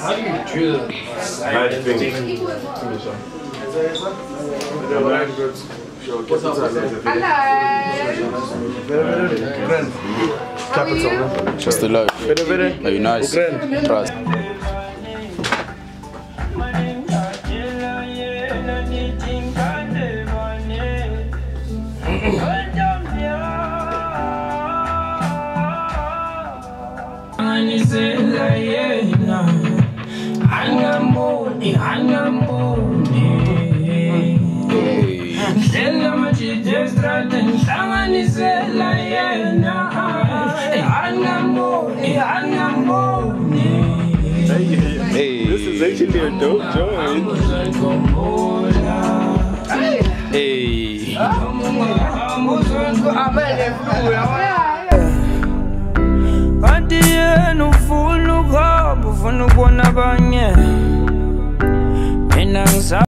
Har de betydet? Nej, det er ikke. Det var rigtig godt. Capital. Just the love. Very, very. Are you nice? Trust. Good yena Angamoni, angamoni Ndlela machije strata Nhlanganisela yena Angamoni, angamoni This is actually a dope joint. Hey. Kanti yena ufuna ukuhamba ufuna ukubona abanye